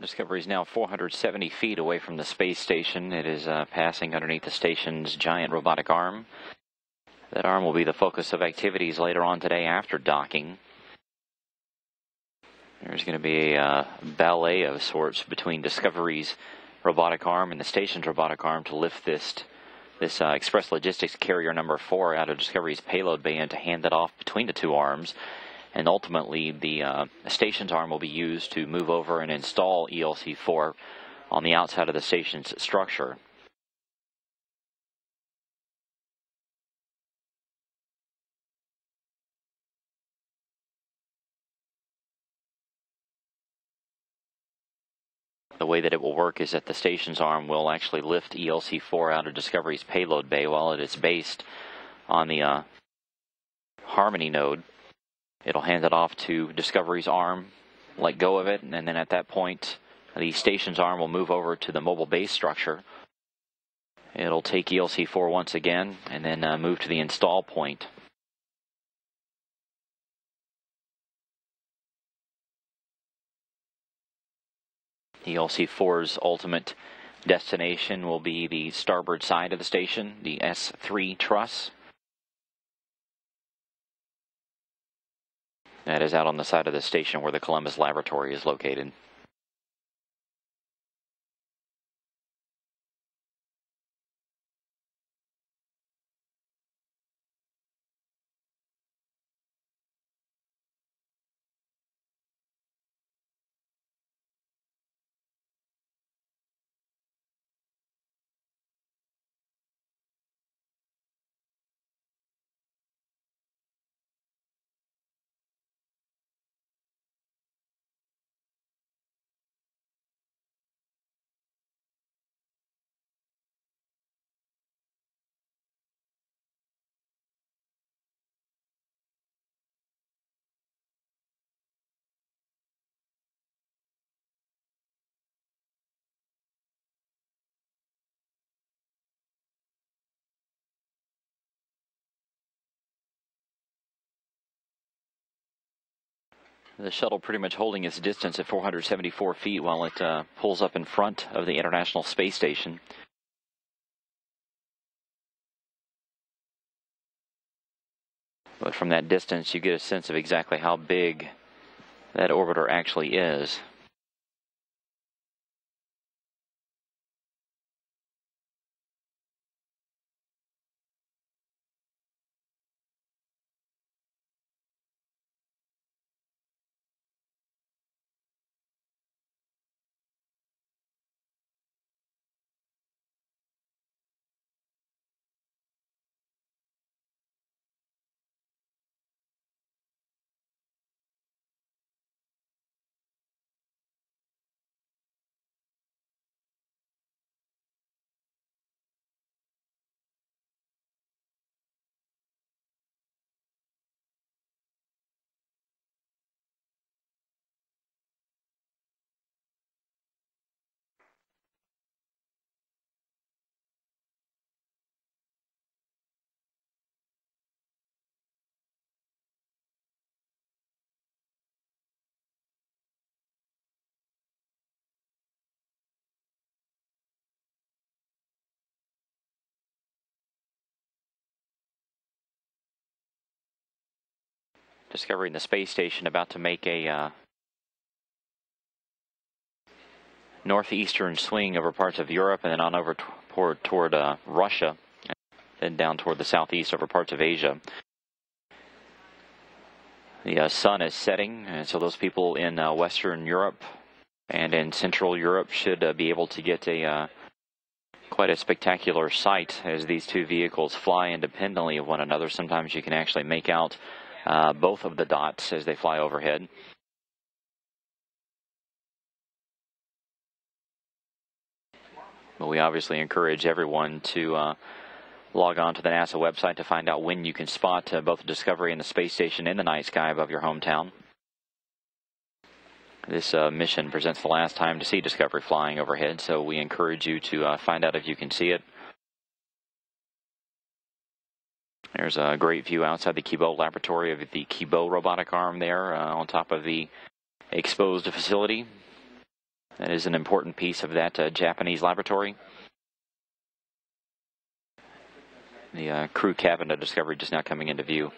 Discovery is now 470 feet away from the space station. It is uh, passing underneath the station's giant robotic arm. That arm will be the focus of activities later on today after docking. There's going to be a uh, ballet of sorts between Discovery's robotic arm and the station's robotic arm to lift this this uh, Express Logistics carrier number four out of Discovery's payload bay and to hand it off between the two arms and ultimately the uh, station's arm will be used to move over and install ELC4 on the outside of the station's structure. The way that it will work is that the station's arm will actually lift ELC4 out of Discovery's payload bay while it is based on the uh, Harmony node. It'll hand it off to Discovery's arm, let go of it, and then at that point, the station's arm will move over to the mobile base structure. It'll take ELC4 once again and then uh, move to the install point. ELC4's ultimate destination will be the starboard side of the station, the S3 truss. That is out on the side of the station where the Columbus Laboratory is located. The shuttle pretty much holding its distance at 474 feet while it uh, pulls up in front of the International Space Station. But from that distance, you get a sense of exactly how big that orbiter actually is. Discovering the space station about to make a uh, northeastern swing over parts of Europe and then on over toward, toward uh, Russia and then down toward the southeast over parts of Asia. The uh, sun is setting, and so those people in uh, Western Europe and in Central Europe should uh, be able to get a uh, quite a spectacular sight as these two vehicles fly independently of one another. Sometimes you can actually make out uh, both of the dots as they fly overhead. But we obviously encourage everyone to uh, log on to the NASA website to find out when you can spot uh, both the Discovery and the space station in the night sky above your hometown. This uh, mission presents the last time to see Discovery flying overhead, so we encourage you to uh, find out if you can see it. There's a great view outside the Kibo laboratory of the Kibo robotic arm there uh, on top of the exposed facility. That is an important piece of that uh, Japanese laboratory. The uh, crew cabin of Discovery just now coming into view.